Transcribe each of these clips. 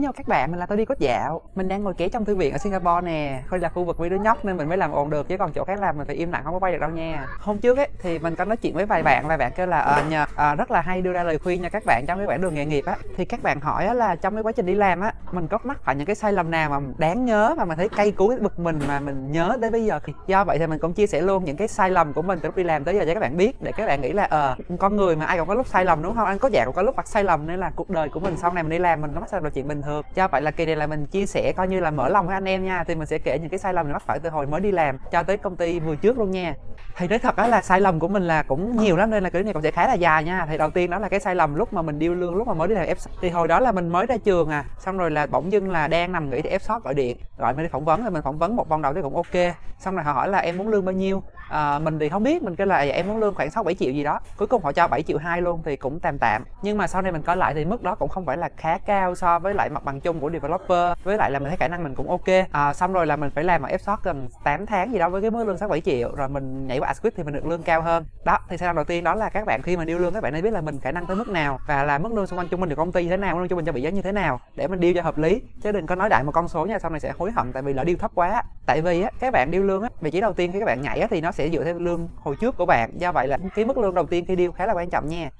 nhau các bạn, mình là tôi đi có dạo. Mình đang ngồi kể trong thư viện ở Singapore nè. Hơi là khu vực với đứa nhóc nên mình mới làm ồn được Chứ còn chỗ khác làm mình phải im lặng không có quay được đâu nha. Hôm trước ấy thì mình có nói chuyện với vài bạn Vài bạn kêu là à, nhờ à, rất là hay đưa ra lời khuyên cho các bạn trong cái quãng đường nghề nghiệp á. Thì các bạn hỏi á, là trong cái quá trình đi làm á Mình có mắc phải những cái sai lầm nào mà đáng nhớ Mà mình thấy cay cú bực mình mà mình nhớ tới bây giờ thì Do vậy thì mình cũng chia sẻ luôn những cái sai lầm của mình từ lúc đi làm tới giờ cho các bạn biết Để các bạn nghĩ là ờ con người mà ai cũng có lúc sai lầm đúng không? Anh có dạng cũng có lúc mặc sai lầm nên là cuộc đời của mình sau này mình đi làm mình có mắc sai lầm là chuyện bình thường cho vậy là kỳ này là mình chia sẻ coi như là mở lòng với anh em nha. Thì mình sẽ kể những cái sai lầm mình mắc phải từ hồi mới đi làm cho tới công ty vừa trước luôn nha. Thì nói thật đó là sai lầm của mình là cũng nhiều lắm nên là cái này cũng sẽ khá là dài nha. Thì đầu tiên đó là cái sai lầm lúc mà mình điêu lương lúc mà mới đi làm f thì hồi đó là mình mới ra trường à xong rồi là bỗng dưng là đang nằm nghỉ thì f shop gọi điện gọi mình đi phỏng vấn thì mình phỏng vấn một vòng đầu thì cũng ok. Xong rồi họ hỏi là em muốn lương bao nhiêu? À, mình thì không biết mình kêu là dạ, em muốn lương khoảng sáu bảy triệu gì đó. Cuối cùng họ cho 7 triệu hai luôn thì cũng tạm tạm. Nhưng mà sau này mình coi lại thì mức đó cũng không phải là khá cao so với lại mặt bằng chung của developer với lại là mình thấy khả năng mình cũng ok. À, xong rồi là mình phải làm ở F gần 8 tháng gì đó với cái mức lương sáu bảy triệu rồi mình nhảy qua Asquith thì mình được lương cao hơn. Đó thì sai lầm đầu tiên đó là các bạn khi mà điêu lương các bạn nên biết là mình khả năng tới mức nào và là mức lương xung quanh trung bình được công ty như thế nào mức lương trung bình cho bị giá như thế nào để mình điêu cho hợp lý. Chứ đừng có nói đại một con số nha sau này sẽ hối hận tại vì lỡ điêu thấp quá. Tại vì á các bạn điêu lương á vị trí đầu tiên khi các bạn nhảy á thì nó sẽ dựa theo lương hồi trước của bạn. Do vậy là cái mức lương đầu tiên khi điêu khá là quan trọng nha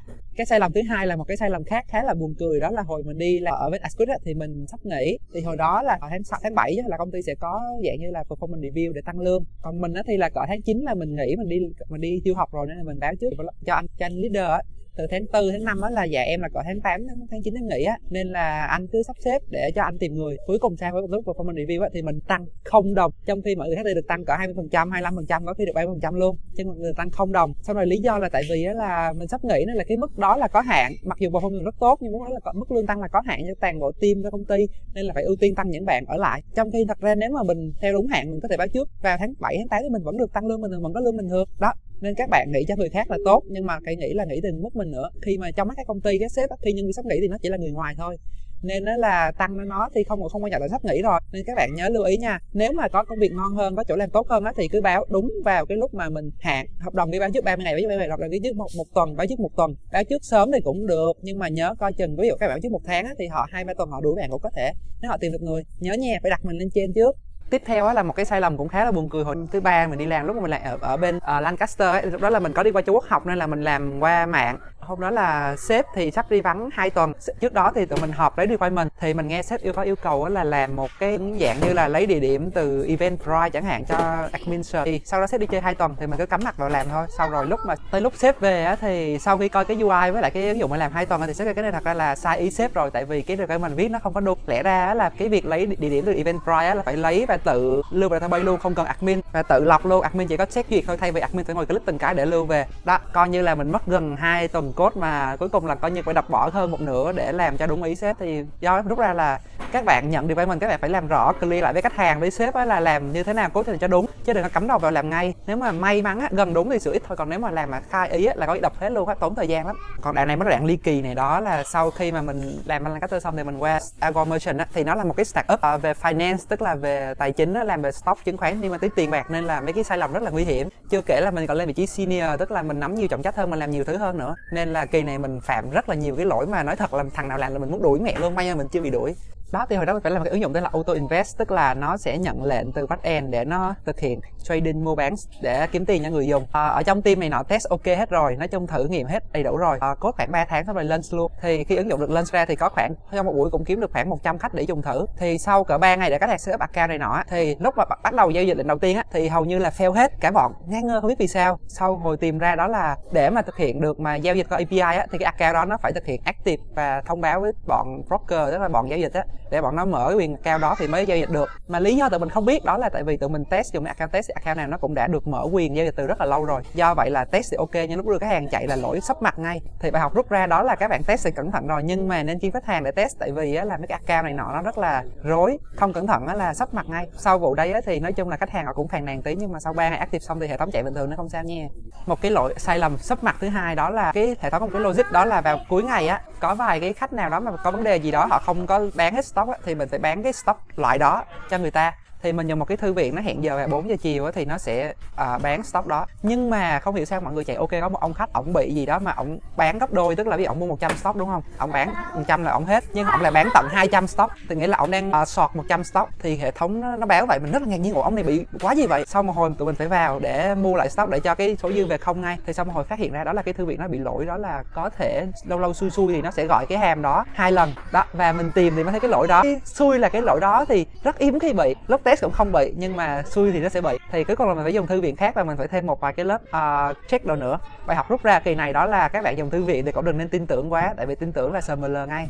cái sai lầm thứ hai là một cái sai lầm khác khá là buồn cười đó là hồi mình đi là ở bên Asquith thì mình sắp nghỉ. Thì hồi đó là tháng 6, tháng 7 là công ty sẽ có dạng như là performance review để tăng lương. Còn mình thì là cỡ tháng 9 là mình nghỉ mình đi mình đi tiêu học rồi nên là mình báo trước cho anh cho anh leader từ tháng 4 tháng 5 đó là dạ em là có tháng 8 tháng 9 tháng nghỉ á. Nên là anh cứ sắp xếp để cho anh tìm người. Cuối cùng sang với lúc performance review á thì mình tăng không đồng. Trong khi mọi người khác thì được tăng cỡ 20 phần trăm 25 phần trăm, có khi được 30 phần trăm luôn. Chứ mọi người tăng không đồng. Sau rồi lý do là tại vì á là mình sắp nghỉ nên là cái mức đó là có hạn. Mặc dù performance rất tốt nhưng muốn nói là mức lương tăng là có hạn cho toàn bộ team cho công ty. Nên là phải ưu tiên tăng những bạn ở lại. Trong khi thật ra nếu mà mình theo đúng hạn mình có thể báo trước. Vào tháng 7 tháng 8 thì mình vẫn được tăng lương mình vẫn có lương bình thường. Đó nên các bạn nghĩ cho người khác là tốt nhưng mà cái nghĩ là nghĩ từ mức mình nữa. Khi mà trong mắt các công ty các sếp khi nhân viên sắp nghỉ thì nó chỉ là người ngoài thôi. Nên nó là tăng nó thì không không quan trọng là sắp nghỉ rồi. Nên các bạn nhớ lưu ý nha nếu mà có công việc ngon hơn có chỗ làm tốt hơn á thì cứ báo đúng vào cái lúc mà mình hạn. Hợp đồng đi báo trước 30 ngày báo trước 30 ngày hợp đồng đi trước một, một tuần báo trước một tuần. Báo trước sớm thì cũng được nhưng mà nhớ coi chừng ví dụ các bạn báo trước một tháng á, thì họ hai ba tuần họ đuổi bạn cũng có thể nếu họ tìm được người. Nhớ nha phải đặt mình lên trên trước tiếp theo á là một cái sai lầm cũng khá là buồn cười hồi thứ ba mình đi làm lúc mà mình làm ở, ở bên uh, Lancaster ấy lúc đó là mình có đi qua Trung Quốc học nên là mình làm qua mạng hôm đó là sếp thì sắp đi vắng 2 tuần. Trước đó thì tụi mình họp lấy đi quay mình thì mình nghe sếp yêu có yêu cầu là làm một cái dạng như là lấy địa điểm từ Eventbrite chẳng hạn cho admin search. Thì sau đó sếp đi chơi 2 tuần thì mình cứ cắm mặt vào làm thôi. Sau rồi lúc mà tới lúc sếp về á thì sau khi coi cái UI với lại cái ứng dụng mà làm hai tuần thì sếp cái này thật ra là sai ý sếp rồi, tại vì cái requirement viết nó không có đúng. Lẽ ra là cái việc lấy địa điểm từ Eventbrite là phải lấy và tự lưu vào database luôn, không cần admin. Và tự lọc luôn, admin chỉ có check duyệt thôi. Thay vì admin phải ngồi click từng cái để lưu về. Đó, coi như là mình mất gần hai tuần code mà cuối cùng là coi như phải đập bỏ hơn một nửa để làm cho đúng ý sếp. Thì do rút ra là các bạn nhận được mình các bạn phải làm rõ clear lại với khách hàng với sếp là làm như thế nào code cho đúng chứ đừng có cắm đầu vào làm ngay. Nếu mà may mắn á, gần đúng thì sửa ít thôi còn nếu mà làm mà khai ý á, là có đập hết luôn á tốn thời gian lắm. Còn đoạn này mới đoạn ly kỳ này đó là sau khi mà mình làm Lancaster xong thì mình qua Agor Merchant á, thì nó là một cái start up ờ, về finance tức là về tài chính á, làm về stock chứng khoán nhưng mà tới tiền bạc nên là mấy cái sai lầm rất là nguy hiểm. Chưa kể là mình còn lên vị trí senior tức là mình nắm nhiều trọng trách hơn mình làm nhiều thứ hơn nữa. Nên nên là kỳ này mình phạm rất là nhiều cái lỗi mà nói thật là thằng nào làm là mình muốn đuổi mẹ luôn. May mà mình chưa bị đuổi đó thì hồi đó mình phải làm một cái ứng dụng tên là auto invest tức là nó sẽ nhận lệnh từ back end để nó thực hiện trading mua bán để kiếm tiền cho người dùng. À, ở trong team này nọ test ok hết rồi nói chung thử nghiệm hết đầy đủ rồi. À, cốt khoảng 3 tháng xong rồi lên luôn. Thì khi ứng dụng được lên ra thì có khoảng trong một buổi cũng kiếm được khoảng 100 khách để dùng thử. Thì sau cỡ 3 ngày để khách hàng setup account này nọ thì lúc mà bắt đầu giao dịch lần đầu tiên á thì hầu như là fail hết cả bọn. Ngang ngơ không biết vì sao. Sau hồi tìm ra đó là để mà thực hiện được mà giao dịch qua API á thì cái account đó nó phải thực hiện active và thông báo với bọn broker tức là bọn giao dịch á để bọn nó mở cái quyền account đó thì mới giao dịch được. Mà lý do tụi mình không biết đó là tại vì tụi mình test dùng account test thì account nào nó cũng đã được mở quyền giao dịch từ rất là lâu rồi. Do vậy là test thì ok nhưng lúc đưa khách hàng chạy là lỗi sắp mặt ngay. Thì bài học rút ra đó là các bạn test thì cẩn thận rồi nhưng mà nên chuyên khách hàng để test tại vì á, là mấy cái account này nọ nó rất là rối không cẩn thận á, là sắp mặt ngay. Sau vụ đấy á, thì nói chung là khách hàng họ cũng phàn nàn tí nhưng mà sau 3 ngày active xong thì hệ thống chạy bình thường nó không sao nha. Một cái lỗi sai lầm sắp mặt thứ hai đó là cái hệ thống một cái logic đó là vào cuối ngày á có vài cái khách nào đó mà có vấn đề gì đó họ không có bán hết stock á, thì mình phải bán cái stock loại đó cho người ta thì mình dùng một cái thư viện nó hẹn giờ là 4 giờ chiều á thì nó sẽ à, bán stock đó. Nhưng mà không hiểu sao mọi người chạy ok có một ông khách ổng bị gì đó mà ổng bán gấp đôi tức là vì ổng mua 100 stock đúng không? Ổng bán 100 là ổng hết nhưng ổng lại bán tận 200 stock. Thì nghĩa là ổng đang uh, sọt 100 stock. Thì hệ thống nó, nó báo vậy mình rất là ngạc nhiên ủa ông này bị quá gì vậy? Sau một hồi tụi mình phải vào để mua lại stock để cho cái số dư về không ngay. Thì sau một hồi phát hiện ra đó là cái thư viện nó bị lỗi đó là có thể lâu lâu xui xui thì nó sẽ gọi cái hàm đó hai lần. Đó và mình tìm thì mới thấy cái lỗi đó. Cái xui là cái lỗi đó thì rất hiếm khi bị. Lúc test cũng không bị nhưng mà xui thì nó sẽ bị. Thì cuối cùng là mình phải dùng thư viện khác và mình phải thêm một vài cái lớp uh, check đồ nữa. Bài học rút ra kỳ này đó là các bạn dùng thư viện thì cũng đừng nên tin tưởng quá tại vì tin tưởng là sml ngay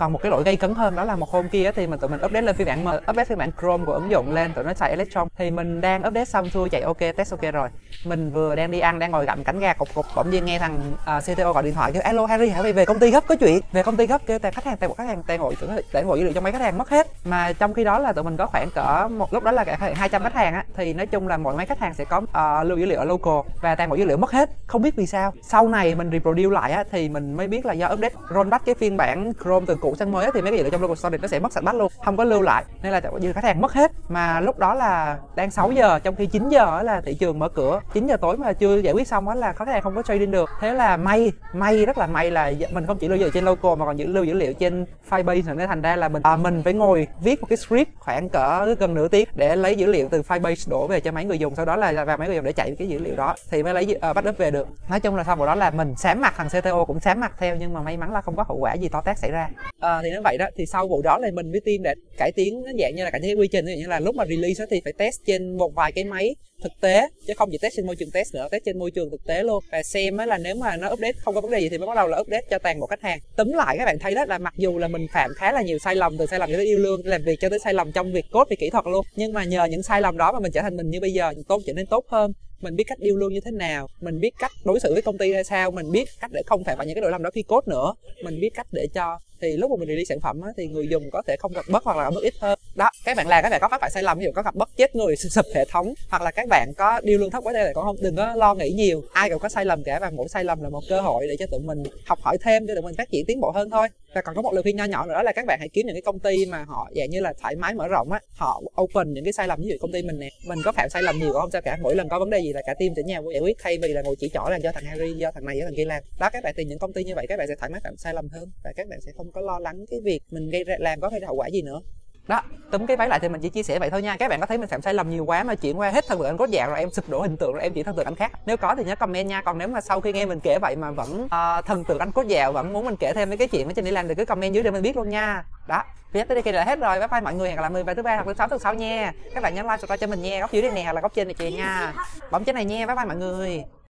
còn một cái lỗi gây cấn hơn đó là một hôm kia thì mình tụi mình update lên phiên bản update phiên bản Chrome của ứng dụng lên tụi nó xài Electron. Thì mình đang update xong xuôi chạy ok test ok rồi. Mình vừa đang đi ăn đang ngồi gặm cánh gà cục cục bỗng nhiên nghe thằng à, uh, CTO gọi điện thoại kêu alo Harry hả, về, về công ty gấp có chuyện. Về công ty gấp kêu tại khách hàng tại một khách hàng tại ngồi tại hội dữ liệu cho mấy khách hàng mất hết. Mà trong khi đó là tụi mình có khoảng cỡ một lúc đó là cả 200 khách hàng á. Thì nói chung là mỗi mấy khách hàng sẽ có uh, lưu dữ liệu ở local và tài bộ dữ liệu mất hết. Không biết vì sao. Sau này mình reproduce lại á thì mình mới biết là do update rollback cái phiên bản Chrome từ cũ sang mới thì mấy cái dữ liệu trong local storage nó sẽ mất sạch bách luôn không có lưu lại. Nên là dữ khách hàng mất hết mà lúc đó là đang 6 giờ trong khi 9 giờ là thị trường mở cửa. 9 giờ tối mà chưa giải quyết xong á là khách hàng không có trading được. Thế là may may rất là may là dạ, mình không chỉ lưu dữ liệu trên local mà còn giữ lưu dữ liệu trên Firebase nên thành ra là mình à, mình phải ngồi viết một cái script khoảng cỡ gần nửa tiếng để lấy dữ liệu từ Firebase đổ về cho mấy người dùng. Sau đó là vào mấy người dùng để chạy cái dữ liệu đó thì mới lấy ờ, uh, backup về được. Nói chung là sau đó là mình sám mặt thằng CTO cũng sám mặt theo nhưng mà may mắn là không có hậu quả gì to tát xảy ra à, thì nó vậy đó. Thì sau vụ đó là mình với team để cải tiến nó dạng như là cải tiến cái quy trình như là lúc mà release thì phải test trên một vài cái máy thực tế chứ không chỉ test trên môi trường test nữa test trên môi trường thực tế luôn. Và xem là nếu mà nó update không có vấn đề gì thì mới bắt đầu là update cho toàn bộ khách hàng. Tóm lại các bạn thấy đó là mặc dù là mình phạm khá là nhiều sai lầm từ sai lầm cho tới yêu lương làm việc cho tới sai lầm trong việc code về kỹ thuật luôn nhưng mà nhờ những sai lầm đó mà mình trở thành mình như bây giờ tốt trở nên tốt hơn mình biết cách điêu lương như thế nào mình biết cách đối xử với công ty ra sao mình biết cách để không phải vào những cái lỗi lầm đó khi cốt nữa. Mình biết cách để cho thì lúc mà mình release sản phẩm á, thì người dùng có thể không gặp bất hoặc là gặp bất ít hơn. Đó các bạn làm các bạn có phát phải sai lầm ví dụ có gặp bất chết người sụp hệ thống hoặc là các bạn có điêu lương thấp quá đây là cũng không đừng có lo nghĩ nhiều. Ai cũng có sai lầm cả và mỗi sai lầm là một cơ hội để cho tụi mình học hỏi thêm để tụi mình phát triển tiến bộ hơn thôi và còn có một lời khuyên nho nhỏ nữa là các bạn hãy kiếm những cái công ty mà họ dạng như là thoải mái mở rộng á, họ open những cái sai lầm, ví dụ công ty mình nè, mình có phạm sai lầm nhiều cũng không sao cả, mỗi lần có vấn đề gì là cả team sẽ nhau giải quyết, thay vì là ngồi chỉ trỏ là do thằng Harry, do thằng này, do thằng kia làm. Đó, các bạn tìm những công ty như vậy, các bạn sẽ thoải mái phạm sai lầm hơn và các bạn sẽ không có lo lắng cái việc mình gây ra, làm có thể hậu quả gì nữa đó túm cái váy lại thì mình chỉ chia sẻ vậy thôi nha. Các bạn có thấy mình phạm sai lầm nhiều quá mà chuyển qua hết thần tượng anh cốt dạng rồi em sụp đổ hình tượng rồi em chỉ thần tượng anh khác? Nếu có thì nhớ comment nha. Còn nếu mà sau khi nghe mình kể vậy mà vẫn uh, thần tượng anh cốt dạng vẫn muốn mình kể thêm mấy cái chuyện ở trên đi làm thì cứ comment dưới để mình biết luôn nha. Đó video tới đây kia là hết rồi. Bye bye mọi người. Hẹn gặp lại 13 thứ ba hoặc thứ sáu thứ sáu nha. Các bạn nhấn like subscribe cho mình nha. Góc dưới đây nè hoặc là góc trên này kìa nha. Bấm trên này nha. Bye bye mọi người.